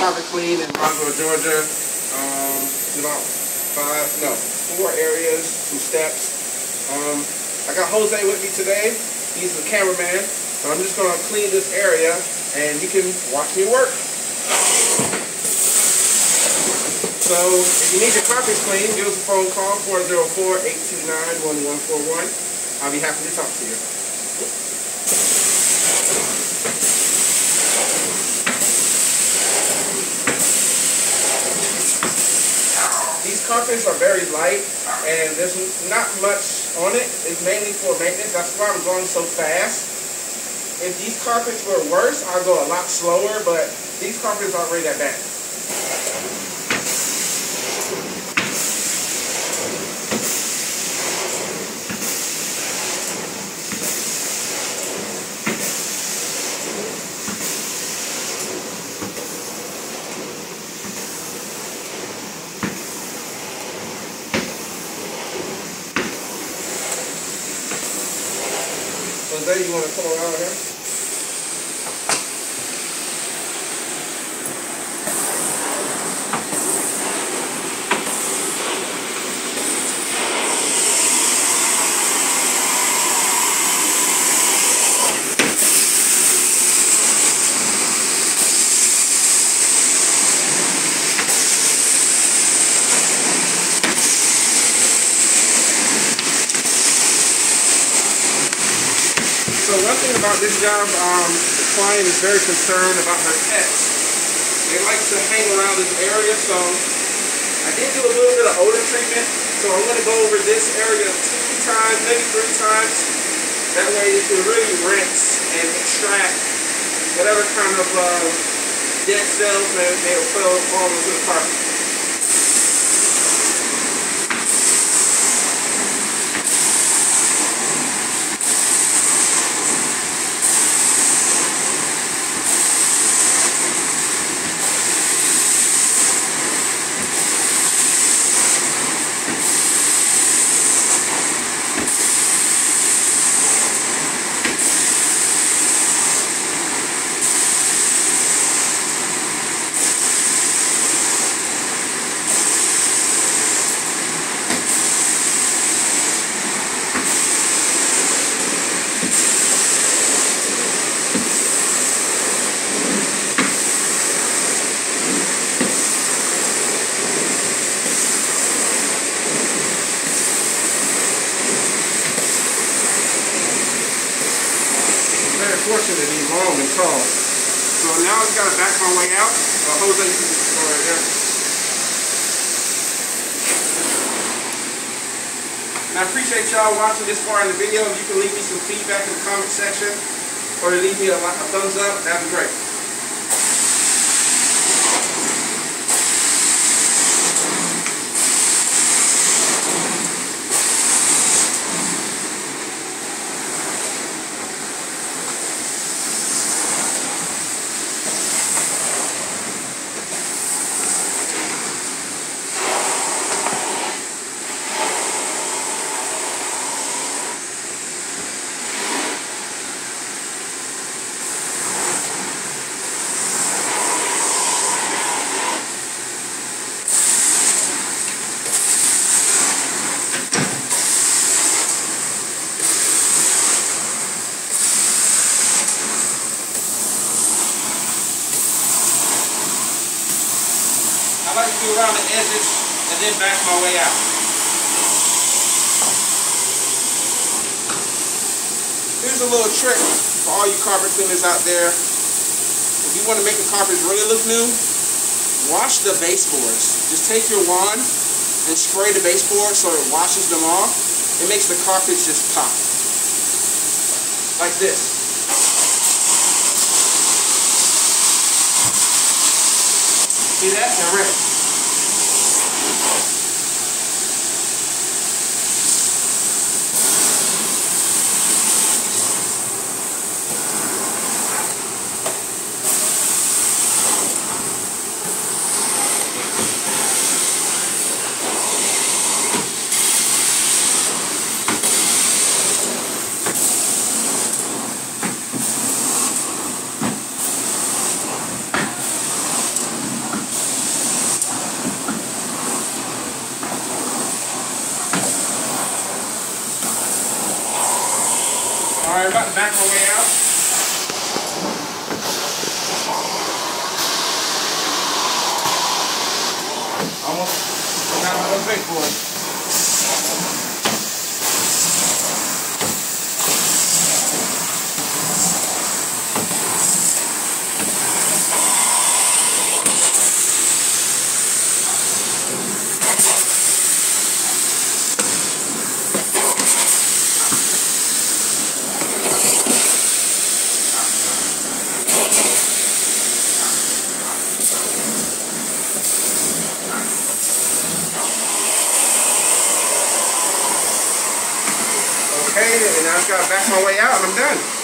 carpet clean in Roswell, Georgia. Um, about five, no, four areas, some steps. Um, I got Jose with me today. He's the cameraman. So I'm just gonna clean this area and you can watch me work. So if you need your carpets clean, give us a phone call, 404-829-1141. I'll be happy to talk to you. These carpets are very light and there's not much on it. It's mainly for maintenance. That's why I'm going so fast. If these carpets were worse, I'd go a lot slower, but these carpets aren't really that bad. Jose, you want to come around here? So one thing about this job, um, the client is very concerned about her pets. They like to hang around this area, so I did do a little bit of odor treatment. So I'm going to go over this area two times, maybe three times. That way it can really rinse and extract whatever kind of uh, dead cells may, may have fell on the carpet. very fortunate tall. So now I've got to back my way out. Uh, Jose, you can go right there. And I appreciate y'all watching this far in the video. If you can leave me some feedback in the comment section or leave me a, a thumbs up, that'd be great. I like to go around the edges and then back my way out. Here's a little trick for all you carpet cleaners out there. If you want to make the carpets really look new, wash the baseboards. Just take your wand and spray the baseboard so it washes them off. It makes the carpets just pop. Like this. See that? They're ready. To back my way out. Almost got my little big and I just gotta back my way out and I'm done.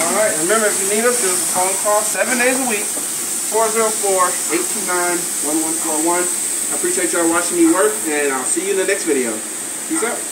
Alright, remember if you need us, give us a phone call seven days a week, 404-829-1141. I appreciate y'all watching me work, and I'll see you in the next video. Peace out.